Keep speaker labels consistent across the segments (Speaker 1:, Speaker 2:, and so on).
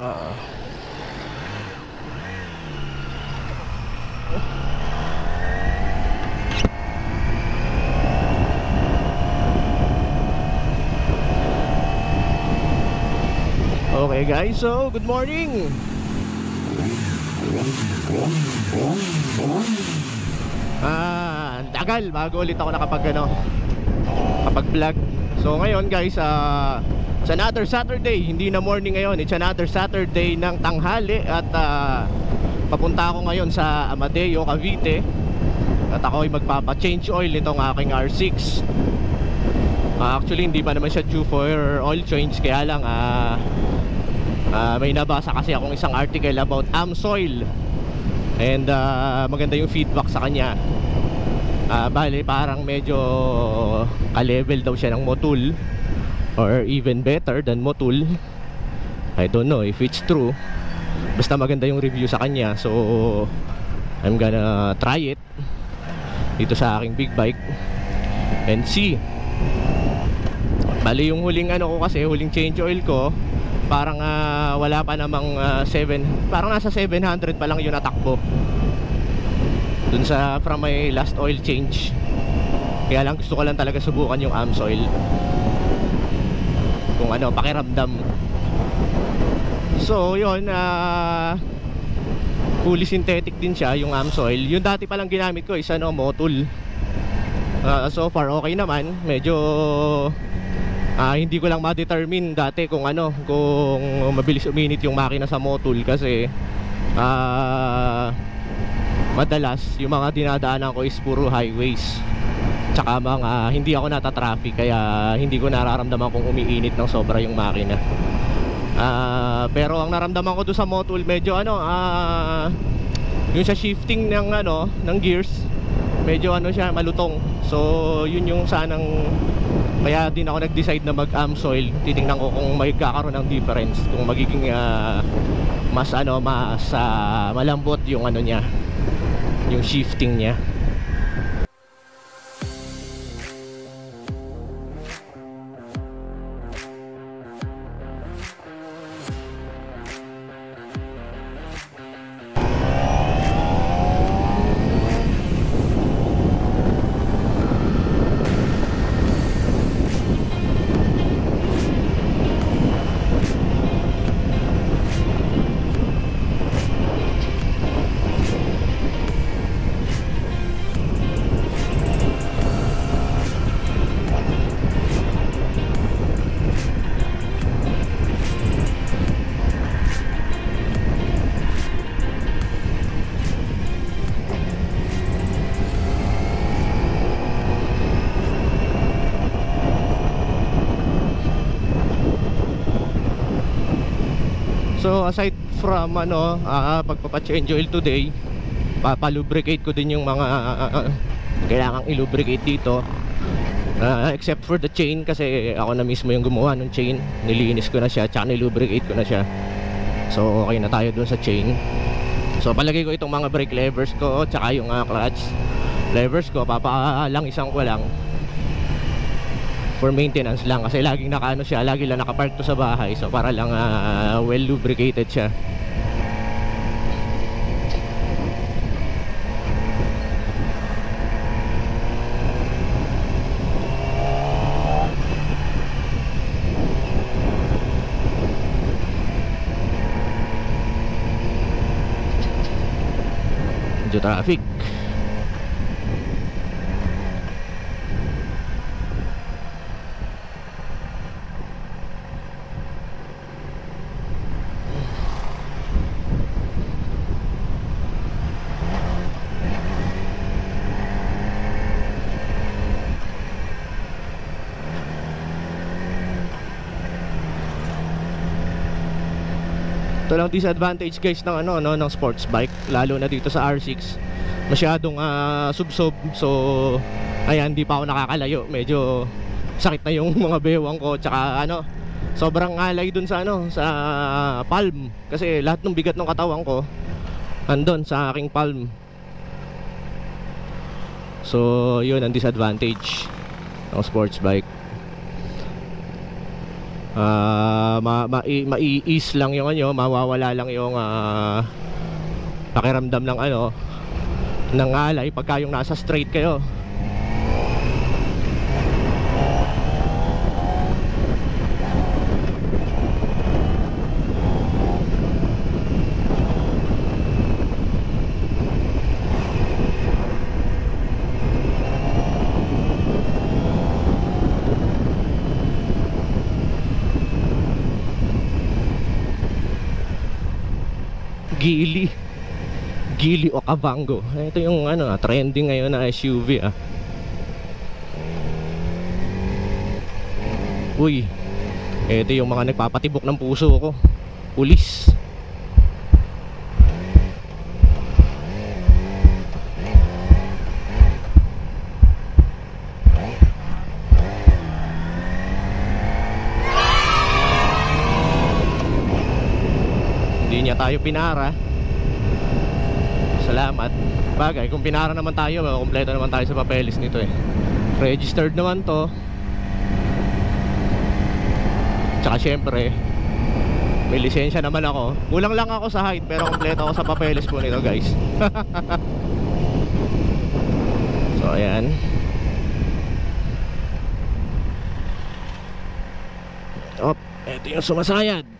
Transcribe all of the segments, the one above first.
Speaker 1: Oo. Okay guys, so good morning. Ah, tagal bago ulit ako nakapag ano, kapag vlog. So ngayon guys, ah it's another Saturday, hindi na morning ngayon, it's another Saturday ng tanghali at ah, papunta ako ngayon sa Amadeo, Cavite. At ako ay magpapa-change oil nitong aking R6. Ah, actually hindi pa naman siya due for oil change. Kaya lang ah ah, may nabasa kasi akong isang article about Amsoil and ah, maganda yung feedback sa kanya. Ah, bali parang medyo ka-level daw siya ng Motul or even better than Motul. I don't know if it's true. Basta maganda yung review sa kanya so I'm gonna try it dito sa aking big bike and see. Bali yung huling ano ko kasi huling change oil ko parang ah, wala pa namang 7 parang nasa 700 pa lang yung natakbo dun sa from my last oil change. Kaya lang gusto ko lang talaga subukan yung Amsoil kung ano pakiramdam so yun ah fully synthetic din siya yung Amsoil. Yung dati palang ginamit ko is ano Motul Ah, so far okay naman. Medyo ah, hindi ko lang ma-determine dati kung ano kung mabilis uminit yung makina sa Motul kasi ah madalas yung mga dinadaanan ko is puro highways tsaka mga hindi ako nata-traffic kaya hindi ko nararamdaman kung umiinit ng sobra yung makina. Ah, pero ang naramdaman ko doon sa Motul medyo ano ah yung sa shifting ng ano ng gears medyo ano siya malutong. So yun yung sanang kaya din ako nag-decide na mag Amsoil titingnan ko kung may kakaroon ng difference kung magiging ah, mas ano mas ah, malambot yung ano niya yung shifting niya So aside from ano, uh, pagpapa-change oil today, papalubricate ko din yung mga ah, kailangang ilubricate dito. Ah, except for the chain kasi ako na mismo yung gumawa ng chain. Nilinis ko na siya, tsaka nilubricate ko na siya. So okay na tayo dun sa chain. So palagay ko itong mga brake levers ko, tsaka yung ah, clutch levers ko, papalang isang ko lang for maintenance lang kasi laging nakaano siya, lagi lang nakapark to sa bahay. So para lang ah, well lubricated siya. Medyo traffic. Lang disadvantage guys ng ano no ng sports bike lalo na dito sa R6. Masyadong ah, subsob so ayan hindi pa ako nakakalayo. Medyo sakit na yung mga bewang ko tsaka ano sobrang alay dun sa ano sa palm kasi lahat ng bigat ng katawan ko andon sa aking palm. So yun ang disadvantage ng sports bike. Ah ma, ma, mai-ease lang yung ano, mawawala lang yung ah, pakiramdam ng ano ng alay pagka yung nasa straight kayo. Gili o Kavango ito yung ano ah, trending ngayon na SUV ah. Uy ito yung mga nagpapatibok ng puso ko. Pulis. Hindi niya tayo pinara Salamat Bagay, kung pinara naman tayo Kompleto naman tayo sa papeles nito eh. Registered naman to. Tsaka syempre May lisensya naman ako. Kulang lang ako sa height Pero kompleto ako sa papeles po nito guys. So ayan. Op, eto yung sumasayad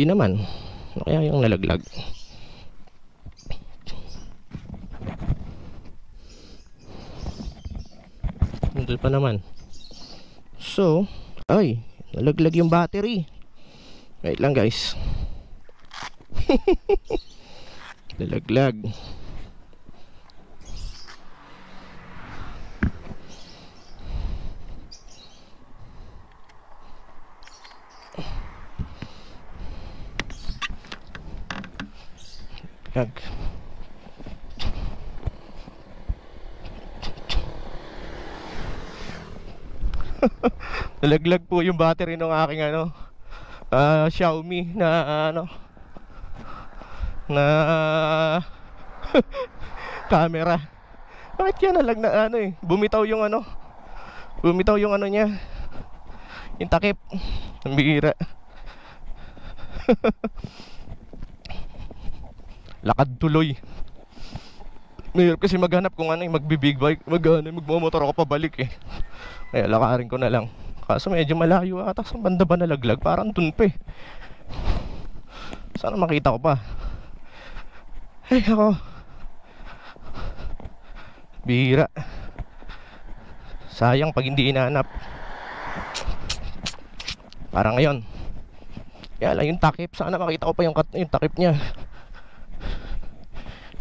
Speaker 1: Hindi naman Ano kaya yung nalaglag Nandun pa naman. So, ay, nalaglag yung battery. Wait lang guys. nalaglag. Lag. Nalaglag po yung battery ng aking ano ah, Xiaomi na ano na camera. Bakit kaya nalag na ano eh bumitaw yung ano bumitaw yung ano niya yung takip ang bihira lakad tuloy. Mahirap kasi maghanap kung ano yung magbibig bike, mag, ano, magmamotor ako pabalik eh. Kaya lakarin ko na lang. Kaso medyo malayo ata sa banda ba nalaglag, parang dun pa eh. Sana makita ko pa. Ay, ako. Bira. Sayang pag hindi inaanap. Parang ngayon. Kaya lang yung takip. Sana makita ko pa yung, yung takip niya.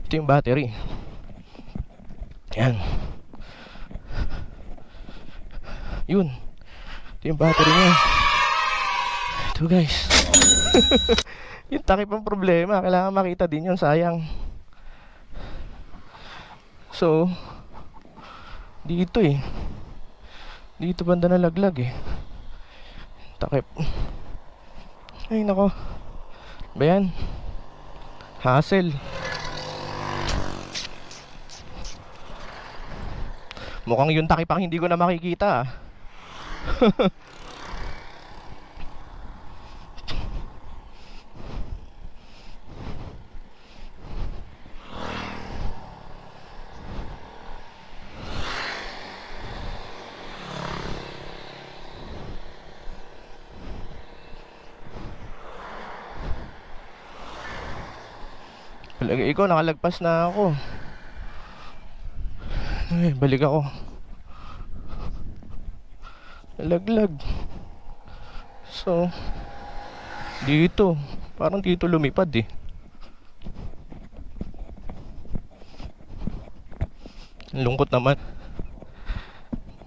Speaker 1: Ito yung battery. Yan. Yun. Ito yung battery niya. Ito guys. yung takip ang problema. Kailangan makita din yun. Sayang. So, dito eh. Dito banda nalaglag eh. Takip. Ay nako. Ba yan? Hassle. Mukhang yung takip ang hindi ko na makikita ah. Palagay ko, nakalagpas na ako. Ay, balik ako. Nalaglag. So, dito. Parang dito lumipad eh. Lungkot naman.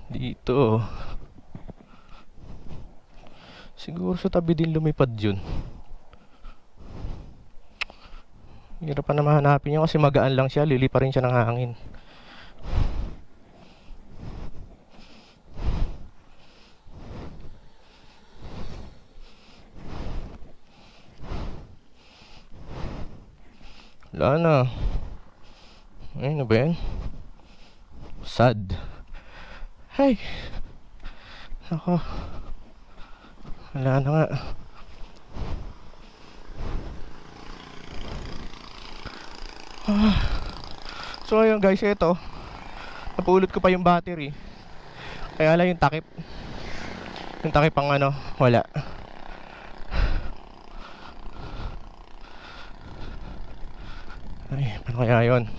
Speaker 1: Dito. Siguro sa tabi din lumipad yun. Hirap pa na mahanapin yun kasi magaan lang siya, lili pa rin siya ng hangin. Wala na. Ay, ano ba yan? Sad. Hay. Ako. Wala na nga. So ayun guys, ito Napulot ko pa yung battery Kaya lang yung takip Yung takip ang ano, wala Ay, paano kaya yun?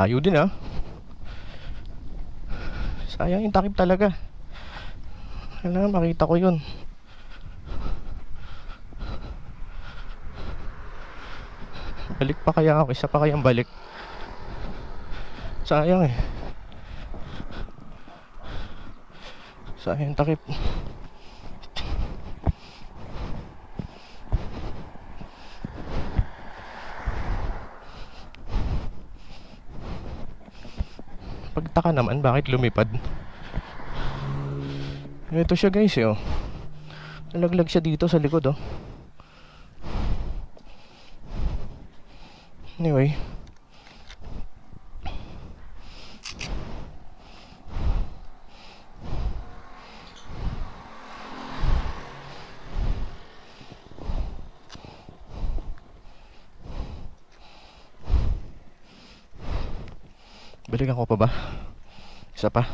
Speaker 1: Layo din ah. Sayang yung takip talaga. Kailangan makita ko yun. Balik pa kaya ako? Isa pa kayang balik? Sayang eh. Sayang yung takip Pagtaka naman bakit lumipad? Ito siya guys eh oh. Nalaglag siya dito sa likod oh. Anyway. Balikan ko pa ba? Isa pa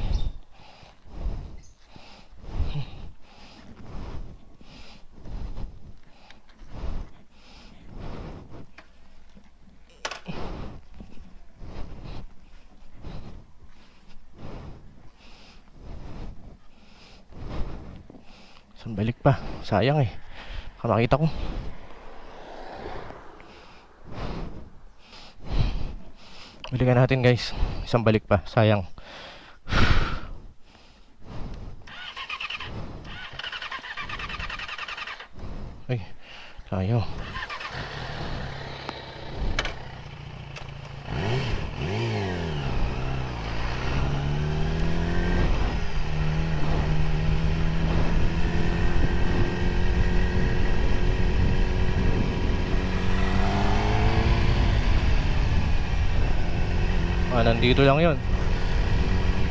Speaker 1: Saan balik pa? Sayang eh. Baka makita ko. Balikan natin guys. Isang balik pa. Sayang. Ay Tayo nandito lang yun.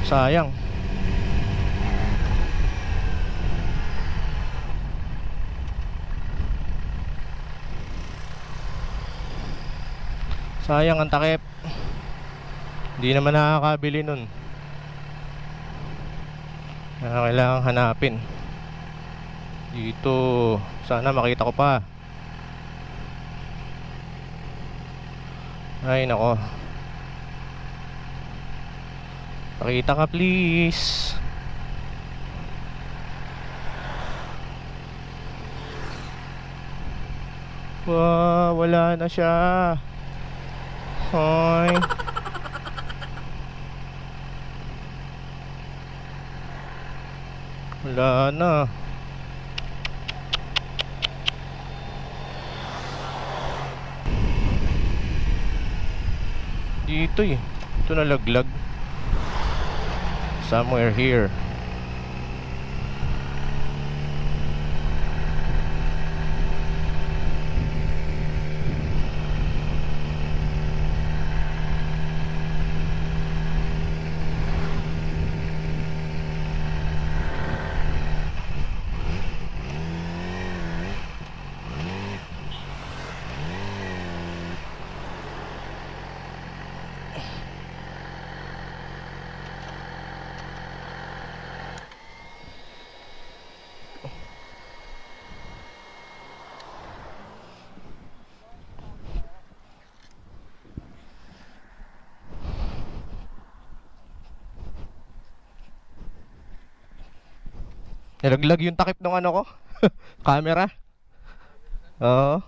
Speaker 1: Sayang. Sayang ang takip. Hindi naman nakakabili nun. Kaya kailangan hanapin. Dito, sana makita ko pa. Ay, nako. Pakita ka, please. Wow, wala na siya. Hoy. Wala na. Dito eh. Ito nalaglag. Somewhere here. Nalaglag yung takip ng ano ko. Camera. Oo.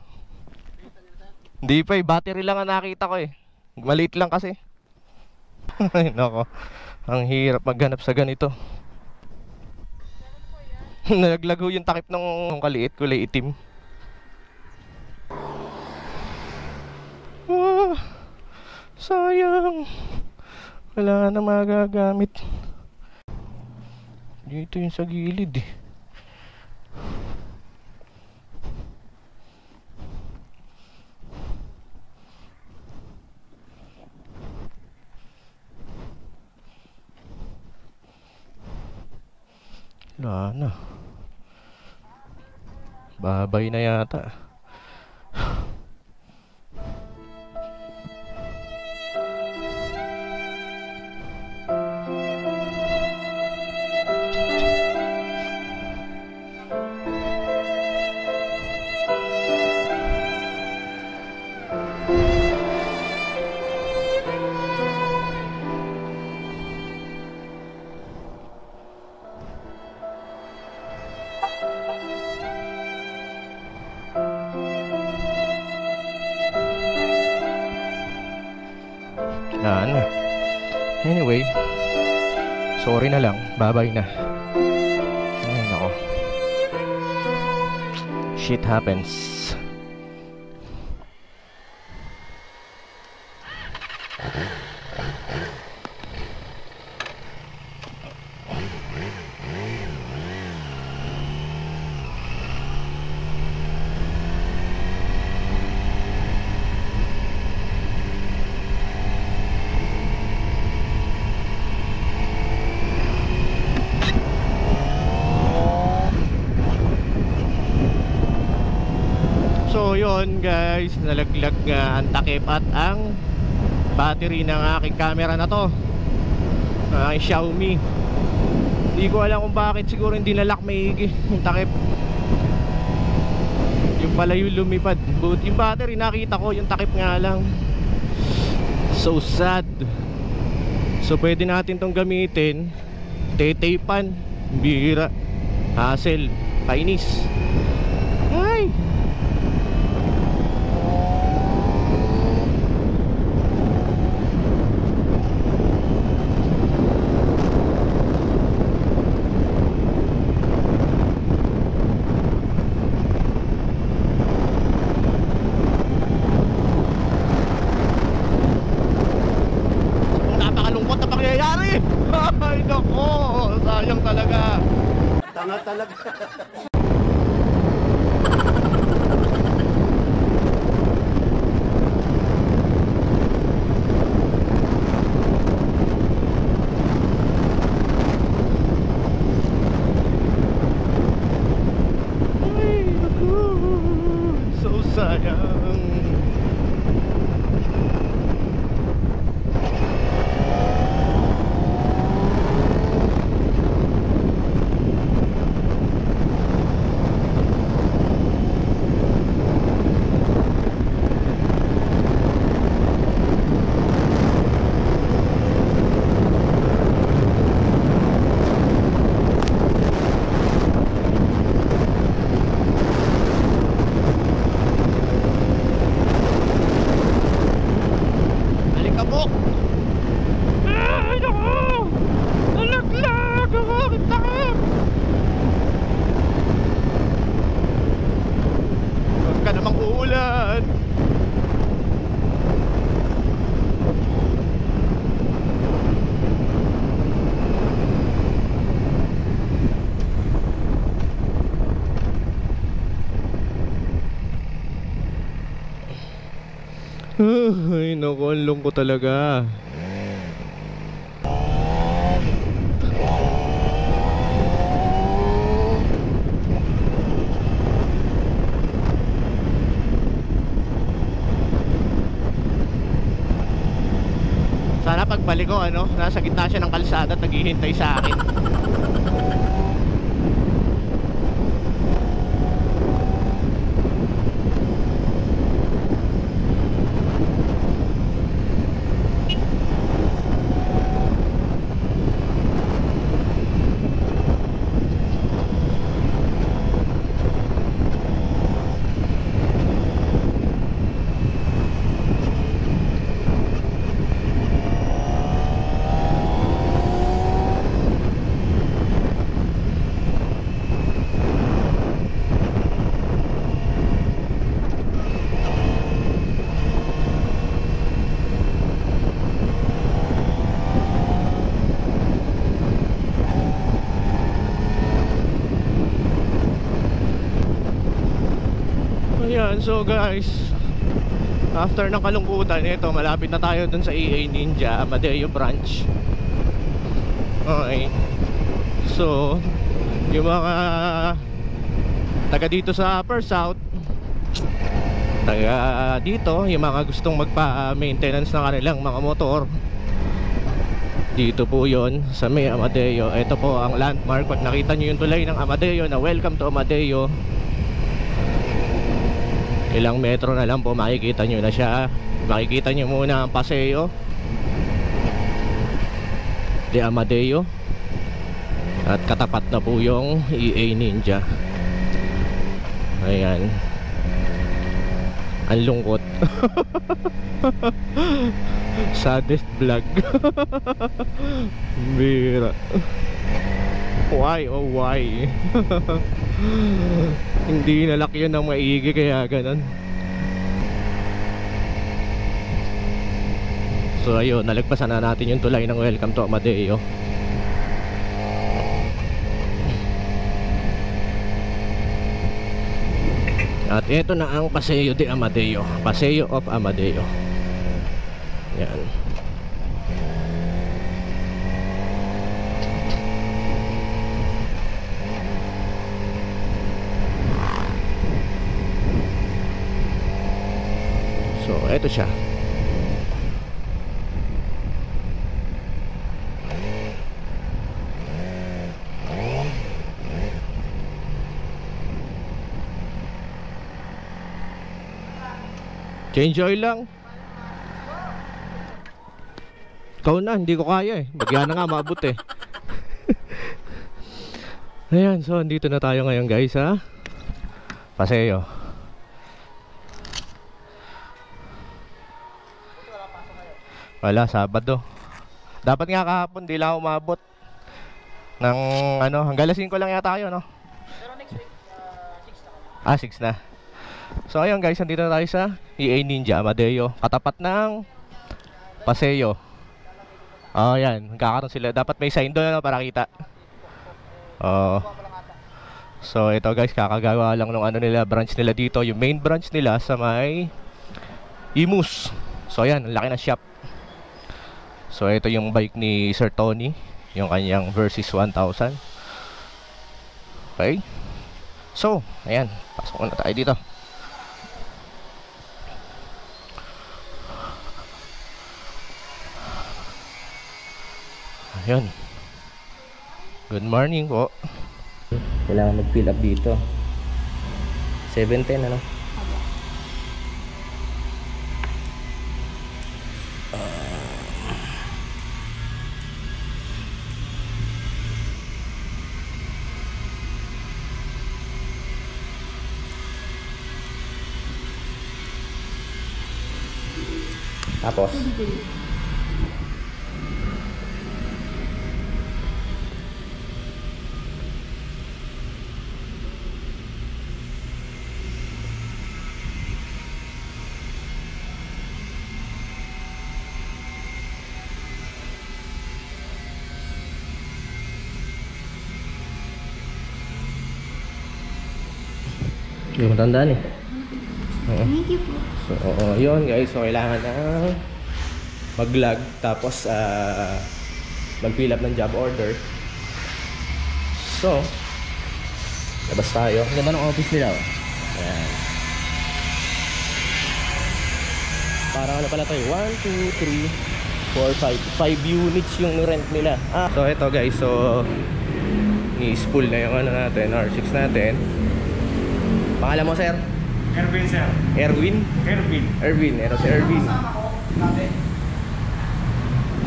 Speaker 1: Hindi pa eh. Battery lang ang nakita ko eh. Maliit lang kasi. Ay nako. Ang hirap maghanap sa ganito. Nalaglag yung takip ng kaliit, kulay itim. Ah, sayang. Wala na magagamit. Dito yung sa gilid eh. Wala na. Babay na yata. Babay na. Ay, nako. Shit happens. So yon guys, nalaglag nga ang takip at ang battery ng aking camera na to. Aking Xiaomi. Hindi ko alam kung bakit siguro hindi nalak maigi yung takip. Yung pala yung lumipad. But yung battery nakita ko, yung takip nga lang. So sad. So pwede natin tong gamitin. Tetaypan. Bira. Hassle. Kainis. Ang lungkot talaga. Sana pagbalik ko, ano, nasa gitna siya ng kalsada at naghihintay sa akin. Ayan, so guys After ng kalungkutan, ito malapit na tayo dun sa EA Ninja Amadeo Branch. Okay. So Yung mga Taga dito sa Upper South Taga dito Yung mga gustong magpa-maintenance ng kanilang mga motor dito po yon sa may Amadeo. Ito po ang landmark. Pag nakita nyo yung tulay ng Amadeo na welcome to Amadeo ilang metro na lang po makikita nyo na siya. Makikita nyo muna ang paseo. De Amadeo. At katapat na po yung EA Ninja. Ayan. Ang lungkot. Saddest vlog. Bira why? Oh why? Hindi nalak yun ng maigi kaya ganun. So ayun nalagpasan na natin yung tulay ng welcome to Amadeo. At ito na ang Paseo de Amadeo. Paseo of Amadeo. Yan Eto siya. Change oil lang. Ikaw na, hindi ko kaya eh. Bagya na nga, maabot eh. Ayan, so andito na tayo ngayon guys ha. Paseo. Wala, Sabado. Dapat nga kahapon, di lang umabot. Ng ano, hanggang alas 5 lang yata tayo, no? Ah, 6 na. So ayun guys, nandito na tayo sa EA Ninja Amadeo. Katapat ng Paseo. Oh, yan. Magkakaroon sila. Dapat may sign doon ano, para kita. Oh. So ito guys, kakagawa lang ng ano nila, branch nila dito. Yung main branch nila sa may Imus. So ayan, laki na shop. So ito yung bike ni Sir Tony, yung kanyang Versys 1000. Okay? So, ayan, pasok na tayo dito. Ayun. Good morning po. Kailangan mag-fill up dito. 7:10 ano? Tapos, hindi mo tandaan eh. Oo.
Speaker 2: Thank you po.
Speaker 1: So, oo, yun guys. So, kailangan na mag-log tapos ah, mag-fill up ng job order. So, labas tayo. Ang ganda ng office nila. Oh. Ayan. Parang ano pala tayo? 1, 2, 3, 4, 5. 5 units yung rent nila. Ah. So, ito guys. So, ni-spool na yung ano natin, R6 natin. Pangalan mo, sir?
Speaker 3: Erwin sir.
Speaker 1: Erwin?
Speaker 3: Erwin.
Speaker 1: Erwin, ero si Erwin.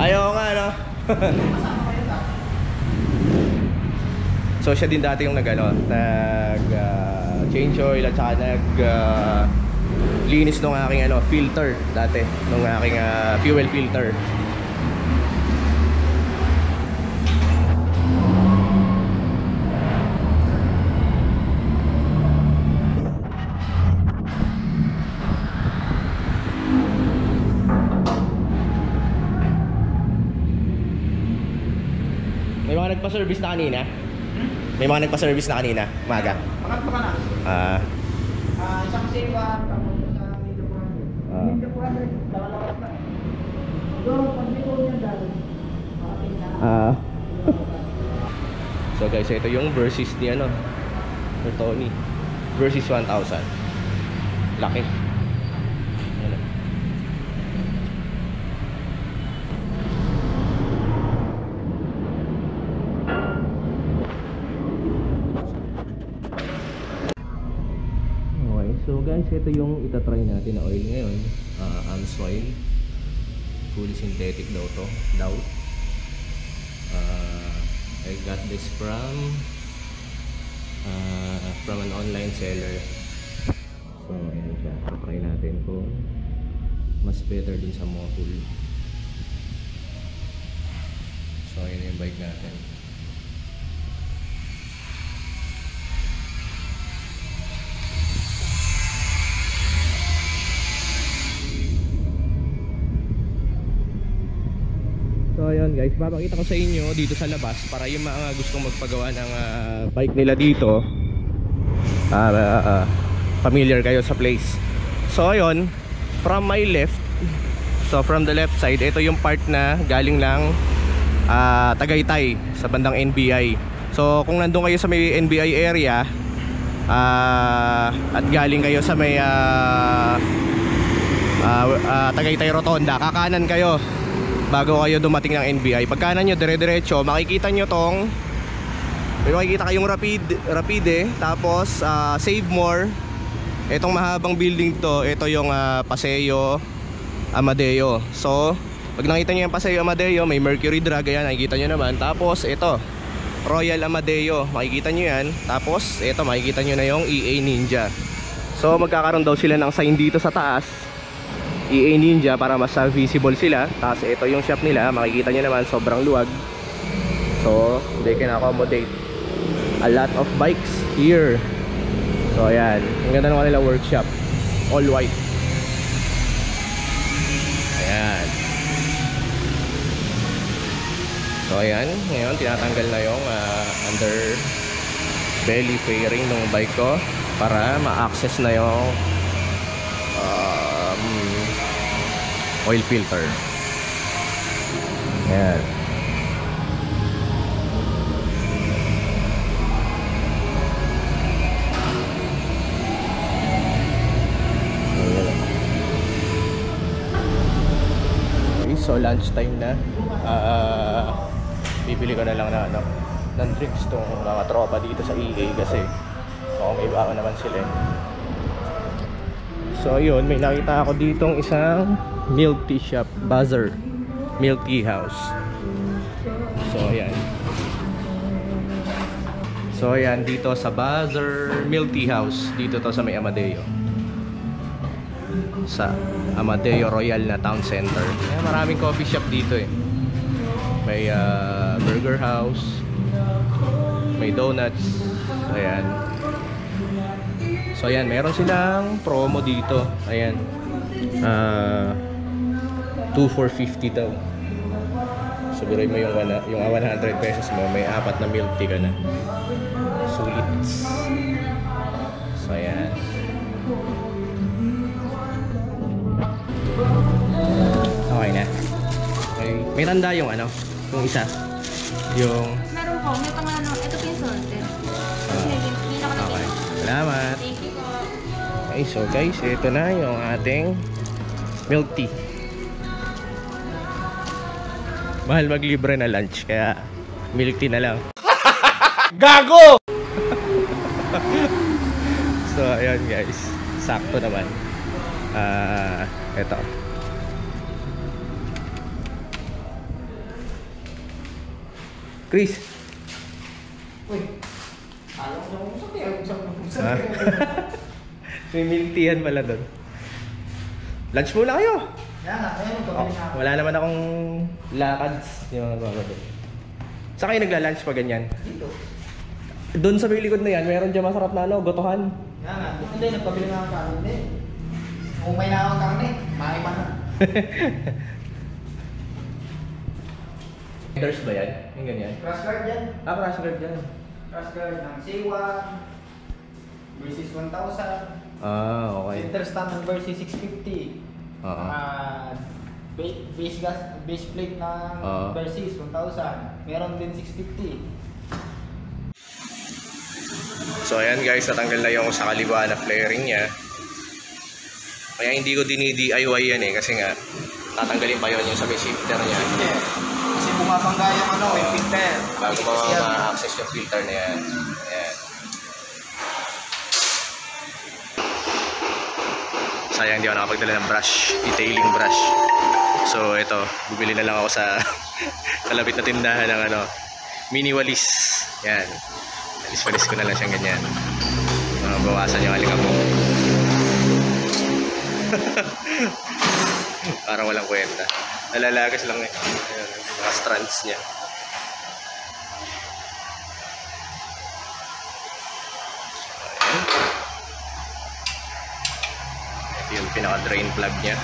Speaker 1: Ayaw nga, no? so, siya din dati yung nag, ano, nag ah, change oil at saka nag ah, linis nung aking ano, filter dati. Nung aking ah, fuel filter. Nagpa-service na kanina? May mga nagpa-service na kanina? Maga?
Speaker 3: Pangat pa ka na.
Speaker 1: Ah,
Speaker 3: Ah, isang siwa, tapos sa.
Speaker 1: Ah.
Speaker 3: Brother, nakalawas na. Doon, pag call niya dahil, ating na.
Speaker 1: ah. so guys, ito yung versus ni ano, ni Tony. Versus 1,000. Laki. Ano? Okay, so guys, ito yung itatry natin na oil ngayon. Uh, Amsoil. Fully synthetic daw to. Daw. Uh, I got this from uh, from an online seller. So, ayan siya. Try natin kung mas better dun sa Motul. So, ayan yung bike natin. Guys, papakita ko sa inyo dito sa labas para yung mga gustong magpagawa ng ah, bike nila dito ah, ah, ah, familiar kayo sa place. So ayun, from my left So from the left side, ito yung part na galing lang ah, Tagaytay sa bandang NBI. So kung nandun kayo sa may NBI area ah, at galing kayo sa may ah, ah, ah, Tagaytay Rotonda, kakanan kayo bago kayo dumating ng NBI. Pagkanan nyo, dire-diretso, makikita nyo tong may makikita kayong rapid, rapide, tapos ah, save more. Itong mahabang building to, ito yung ah, Paseo Amadeo. So, pag nakita nyo yung Paseo Amadeo, may Mercury Drag, ayan, nakikita nyo naman. Tapos, ito, Royal Amadeo, makikita nyo yan. Tapos, ito, makikita nyo na yung EA Ninja. So, magkakaroon daw sila ng sign dito sa taas. EA Ninja para mas visible sila. Tapos, ito yung shop nila, makikita nyo naman, sobrang luwag. So, they can accommodate a lot of bikes here. So, ayan. Ang ganda ng kanila workshop. All white. Ayan. So ayan, ngayon tinatanggal na yung ah, under belly fairing ng bike ko para ma-access na yung um, oil filter. Ayan. Okay, so lunch time na. Ah bibili ko na lang na ano, ng drinks tong mga tropa dito sa EA kasi baka may baka naman sila eh. So yun, may nakita ako ditong isang milk tea shop, Buzzer Milk Tea House. So ayan. So ayan, dito sa Buzzer Milk Tea House, dito to sa may Amadeo. Sa Amadeo Royal na Town Center. Ayan, maraming coffee shop dito eh. May ah, burger house, may donuts, ayan. So ayan, meron silang promo dito. Ayan. Ah 2 for 50 daw. Siguro mo yung, wana, yung ah, 100 pesos mo, may apat na milk tea ka na. Sulit. So ayan. Okay na. Okay. May tanda yung ano, yung isa. Yung
Speaker 2: Meron po, may pang ano, ito po yung na ko
Speaker 1: Okay. Salamat.
Speaker 2: Thank you po.
Speaker 1: Okay, so guys, ito na yung ating milk tea. Mahal maglibre na lunch, kaya milk tea na lang. Gago! so, ayun guys. Sakto naman. Ah, ito. Chris. Ha? May milk tea yan pala doon. Lunch muna kayo. Oh, wala naman akong lakads yung mga bago Saan kayo nagla-lunch pa ganyan?
Speaker 3: Dito.
Speaker 1: Doon sa may likod na yan, meron dyan masarap na ano, gotohan.
Speaker 3: Yan nga, hindi, nagpabili na ng karne. Hindi. Umay na ako ng karne, maiba na.
Speaker 1: Vendors ba yan? Yung ganyan?
Speaker 3: Crash guard yan.
Speaker 1: Ah, crash guard yan.
Speaker 3: Crash guard ng C1 versus 1,000.
Speaker 1: Ah, okay.
Speaker 3: Center stand versus 650.
Speaker 1: Oo.
Speaker 3: Ah, ba- base gas, base plate ng
Speaker 1: Oo.
Speaker 3: versus 1,000. Meron din 650.
Speaker 1: So ayan guys, natanggal na yung sa kaliwa na flaring niya. Kaya hindi ko dini-DIY yan eh kasi nga tatanggalin pa yun yung sa may shifter niya
Speaker 3: Kasi bumabangga yung ano, yung filter.
Speaker 1: bago
Speaker 3: yan.
Speaker 1: ma-access yung filter na yan. Sayang hindi ako nakapagdala ng brush, detailing brush. So ito, bibili na lang ako sa kalapit na tindahan ng ano, mini walis. Yan. Walis-walis ko na lang siyang ganyan. Mga bawasan yung alikabok. Parang walang kwenta. Nalalagas lang eh. Ayan, mga strands niya. Yung pinaka-drain plug niya.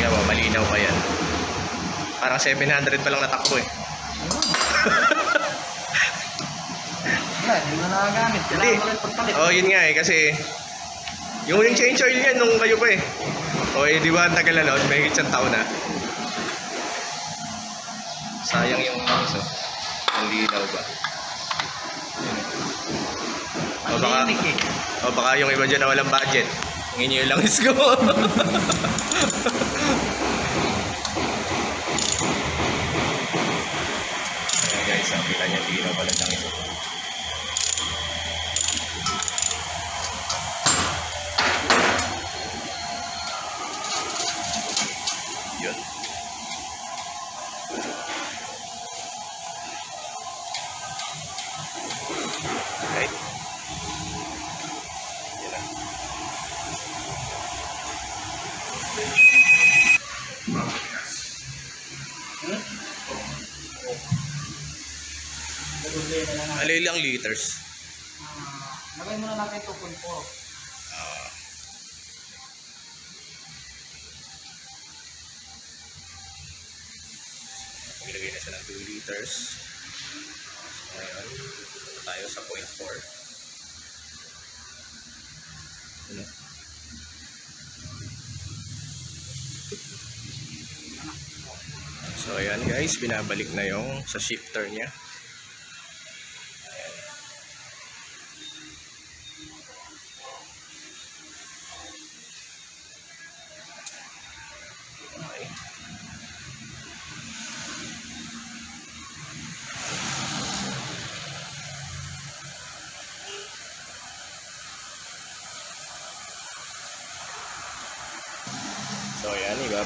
Speaker 1: Nga ba, malinaw pa yan. Parang 700 pa lang natakbo eh.
Speaker 3: Wala, hindi na nagagamit. Kailangan mo pagpalit.
Speaker 1: Oh, yun nga eh, kasi yung huling change oil yan nung kayo pa eh. O eh, di ba ang tagal na nun? May isang taon na. Sayang yung iso. Ang linaw ba? O baka,
Speaker 3: Tahimik eh.
Speaker 1: o baka yung iba dyan na walang budget. Hingi nyo lang is. Ayan guys, ang kita niya linaw pala ng iso. Liters.
Speaker 3: Ah, Lagay muna natin 2.4.
Speaker 1: Ah. Ilagay na siya ng 2 liters. So, ngayon, tayo sa 0.4. Ano? So ayan guys, binabalik na yung sa shifter niya.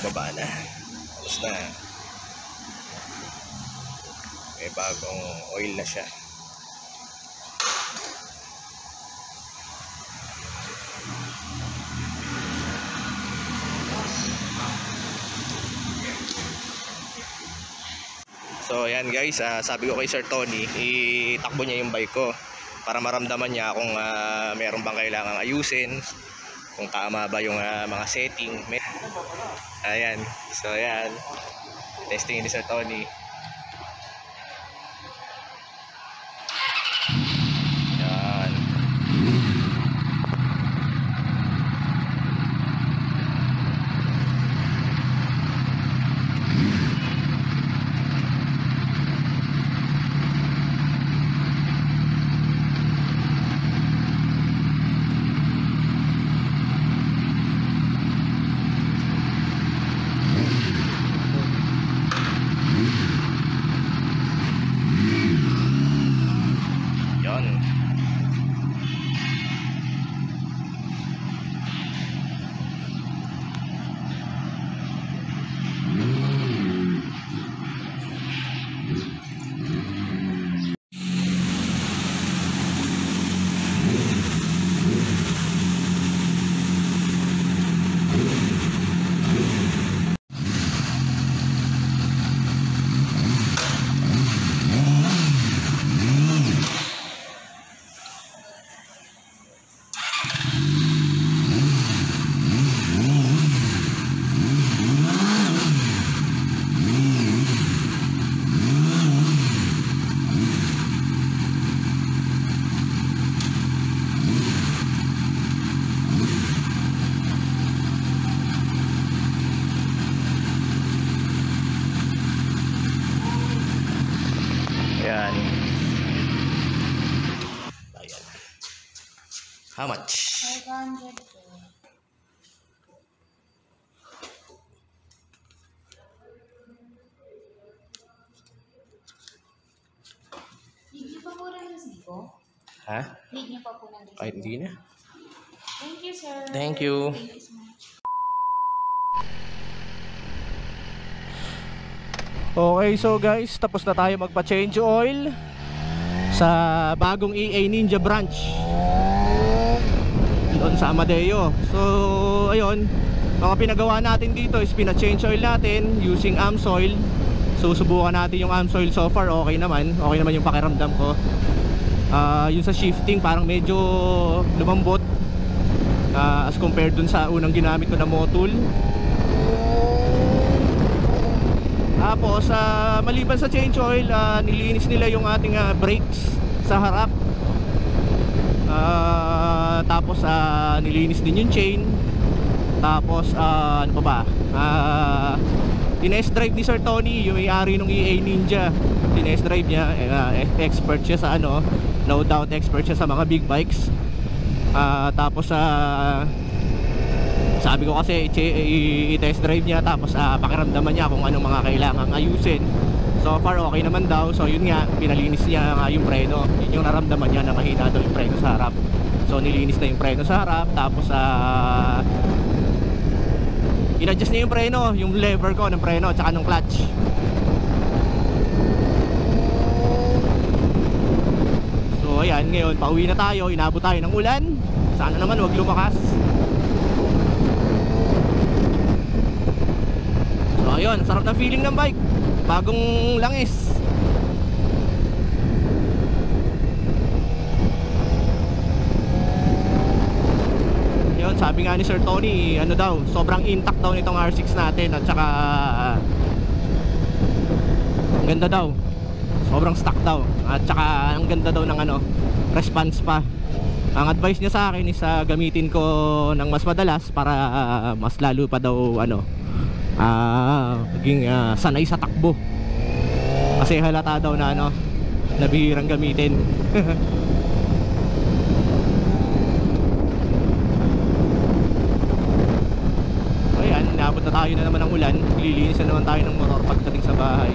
Speaker 1: Nagbababa na. Tapos na. May bagong oil na siya. So ayan guys, ah, sabi ko kay Sir Tony, itakbo niya yung bike ko para maramdaman niya kung ah, meron bang kailangang ayusin, kung tama ba yung ah, mga setting. Ayan, so ayan, testing ni Sir Tony. Yan. Yan. Yan. Ayan. How much?
Speaker 2: 500 po. Niyo pa po yung ko?
Speaker 1: Ha?
Speaker 2: Niyo pa po ng resibo?
Speaker 1: Ay, hindi na.
Speaker 2: Thank you, sir.
Speaker 1: Thank you. Okay, so guys, tapos na tayo magpa-change oil sa bagong EA Ninja branch. Doon sa Amadeo. So, ayun, mga pinagawa natin dito is pina-change oil natin using Amsoil. So, subukan natin yung Amsoil so far, okay naman. Okay naman yung pakiramdam ko. Ah, yung sa shifting parang medyo lumambot ah, as compared dun sa unang ginamit ko na Motul. Tapos sa maliban sa change oil, ah, nilinis nila yung ating ah, brakes sa harap. Tapos ah, nilinis din yung chain. Tapos ah, ano pa ba? Ah, tinest drive ni Sir Tony, yung may-ari ng EA Ninja. Tinest drive niya, eh, expert siya sa ano, no doubt expert siya sa mga big bikes. Ah, tapos sa sabi ko kasi i-test drive niya tapos ah, pakiramdaman niya kung anong mga kailangang ayusin so far okay naman daw so yun nga pinalinis niya nga yung preno yun yung naramdaman niya na mahina daw yung preno sa harap so nilinis na yung preno sa harap. Tapos ah in-adjust niya yung preno yung lever ko ng preno at saka ng clutch. So ayan ngayon pauwi na tayo. Inabot tayo ng ulan. Sana naman wag lumakas. So ayun, sarap ng feeling ng bike. Bagong langis. Yun, sabi nga ni Sir Tony, ano daw, sobrang intact daw nitong R6 natin at saka ang ganda daw. Sobrang stock daw. At saka ang ganda daw ng ano, response pa. Ang advice niya sa akin is ah, gamitin ko ng mas madalas para ah, mas lalo pa daw ano, ah maging ah, sanay sa takbo kasi halata daw na ano nabihirang gamitin ayan naabot na naman ng ulan. Lilinis na naman tayo ng motor pagdating sa bahay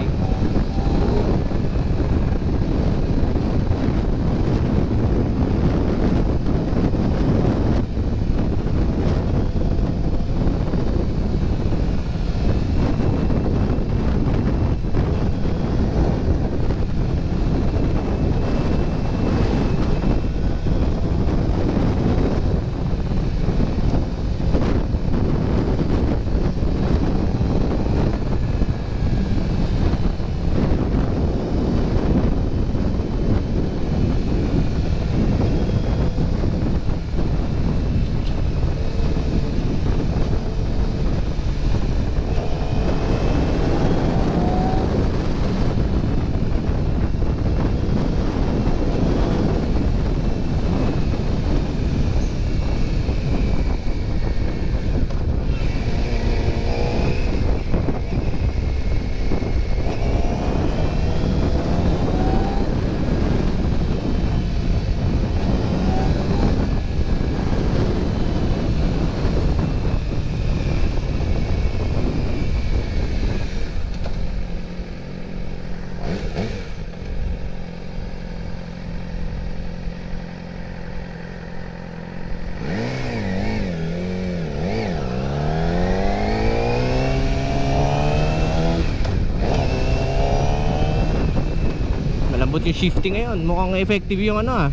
Speaker 1: nag-shifting ngayon. Mukhang effective yung ano ah.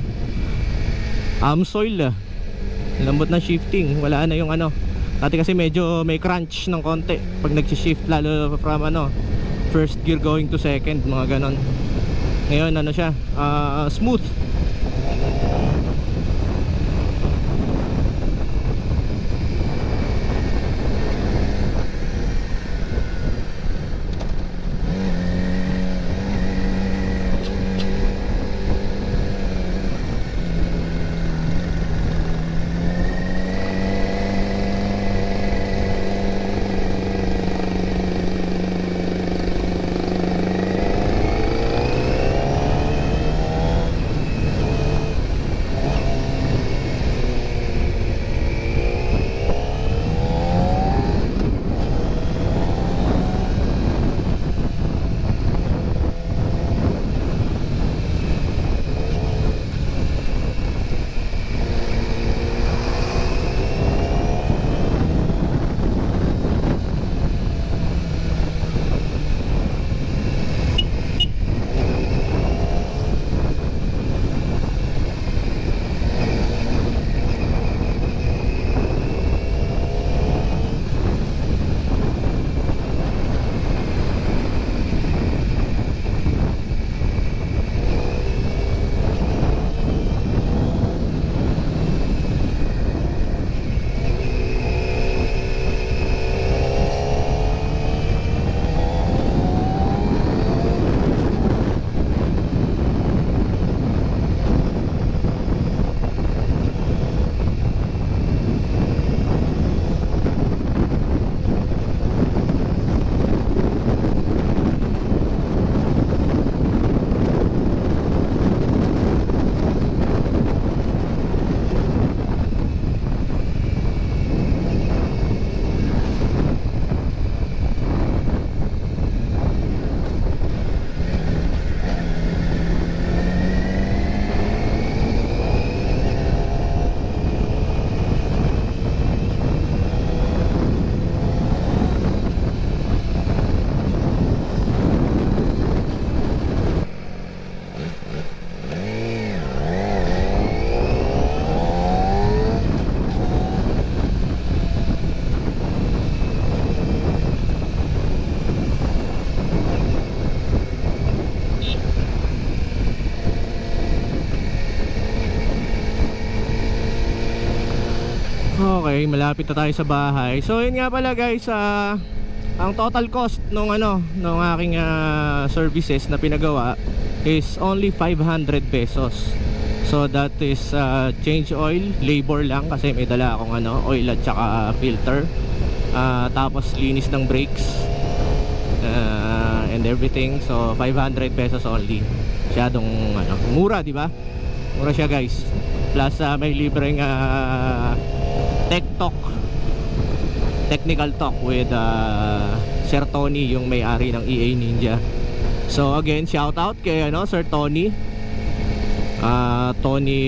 Speaker 1: Amsoil ah. Lambot ng shifting. Wala na yung ano. Dati kasi medyo may crunch ng konti pag nag-shift lalo from ano first gear going to second mga ganon. Ngayon ano siya, ah, smooth. Okay, malapit na tayo sa bahay. So yun nga pala guys, ah, ang total cost nung ano, nung aking ah, services na pinagawa is only 500 pesos. So that is ah, change oil, labor lang kasi may dala akong ano, oil at saka filter. Ah, tapos linis ng brakes ah, and everything. So 500 pesos only. Masyadong ano, mura, di ba? Mura siya guys. Plus ah, may libreng ah, tech talk. Technical talk with uh, Sir Tony yung may-ari ng EA Ninja. So again shout out kay ano, Sir Tony. Uh, Tony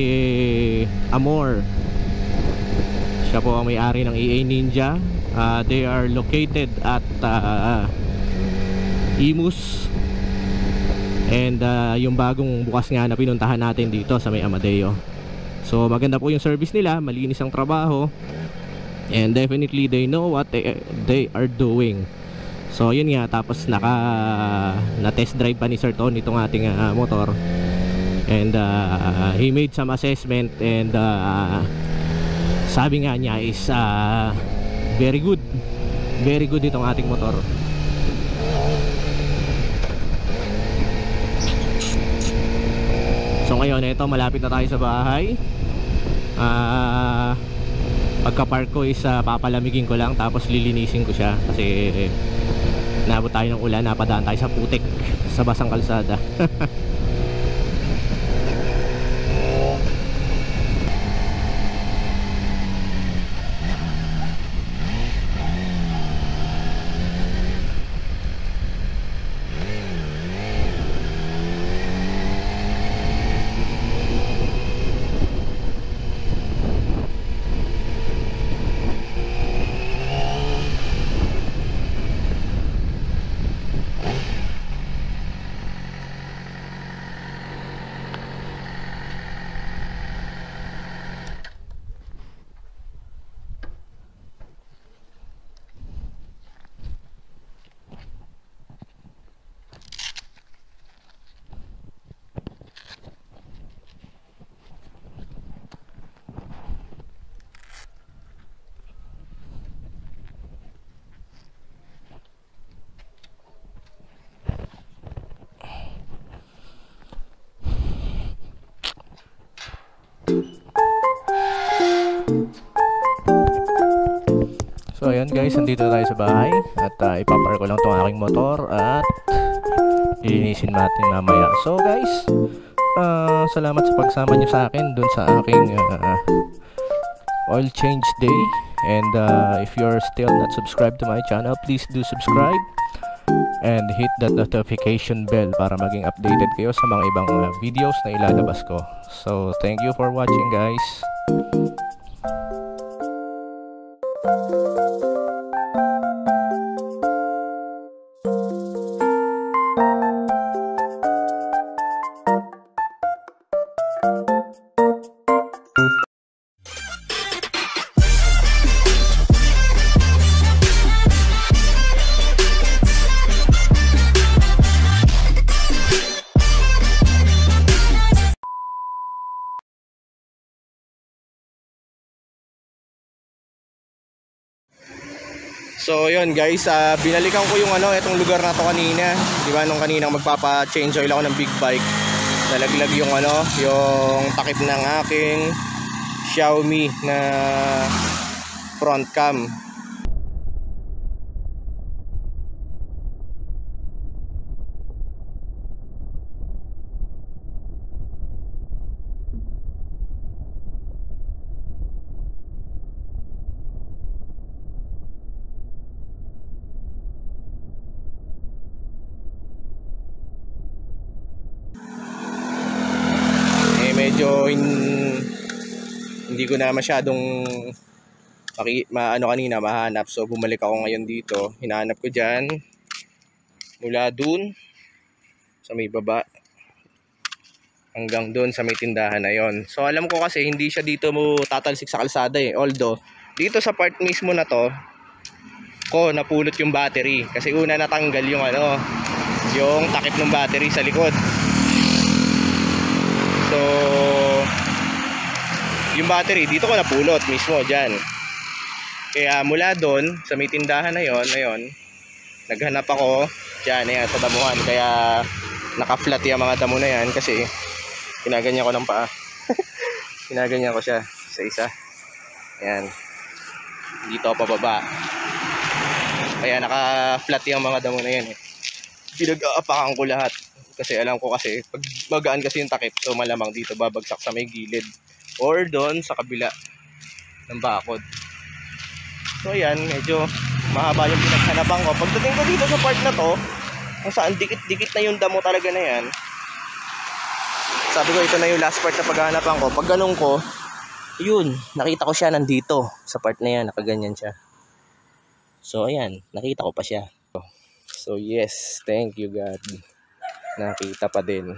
Speaker 1: Amor. Siya po ang may-ari ng EA Ninja. Uh, they are located at uh, Imus. And uh, yung bagong bukas nga na pinuntahan natin dito sa may Amadeo So maganda po yung service nila, malinis ang trabaho. And definitely they know what they, they are doing. So yun nga tapos naka na test drive pa ni Sir Tony itong ating ah, motor. And uh, he made some assessment and uh, sabi nga niya is uh, very good. Very good itong ating motor. So ngayon, ito malapit na tayo sa bahay. Ah, pagka-park ko is ah, papalamigin ko lang tapos lilinisin ko siya kasi naabot tayo ng ulan, napadaan tayo sa putik sa basang kalsada. So ayan guys, nandito tayo sa bahay at uh, ipapar ko lang tong aking motor at ilinisin natin mamaya. So guys, uh, salamat sa pagsama nyo sa akin dun sa aking uh, oil change day and uh, if you're still not subscribed to my channel, please do subscribe and hit that notification bell para maging updated kayo sa mga ibang uh, videos na ilalabas ko. So thank you for watching guys. So yun guys, ah, binalikan ko yung ano, itong lugar na to kanina. Di ba nung kanina magpapa-change oil ako ng big bike. Nalaglag yung ano, yung takip ng aking Xiaomi na front cam. eh medyo hin- hindi ko na masyadong maki, maano kanina mahanap. So bumalik ako ngayon dito. Hinahanap ko dyan. Mula dun sa may baba hanggang dun sa may tindahan na yon so alam ko kasi hindi siya dito mo tatalsik sa kalsada eh. Although dito sa part mismo na to ko napulot yung battery. Kasi una natanggal yung ano yung takip ng battery sa likod. So, yung battery, dito ko napulot mismo, dyan. Kaya mula doon, sa may tindahan na yon, ayun, naghanap ako, dyan, ayan, sa damuhan. Kaya, naka-flat yung mga damo na yan kasi ginaganyan ko ng paa. ginaganyan ko siya sa isa. Ayan. Dito pababa. Kaya naka-flat yung mga damo na yan eh. Pinag-aapakan ko lahat kasi alam ko kasi pag magaan kasi yung takip so malamang dito babagsak sa may gilid or doon sa kabila ng bakod. So ayan medyo mahaba yung pinaghanapan ko. Pagdating ko dito sa part na to kung saan dikit-dikit na yung damo talaga na yan sabi ko ito na yung last part na paghahanapan ko. Pag ganun ko yun nakita ko siya nandito sa part na yan. Nakaganyan siya. So ayan nakita ko pa siya. So yes thank you God. Nakita pa din.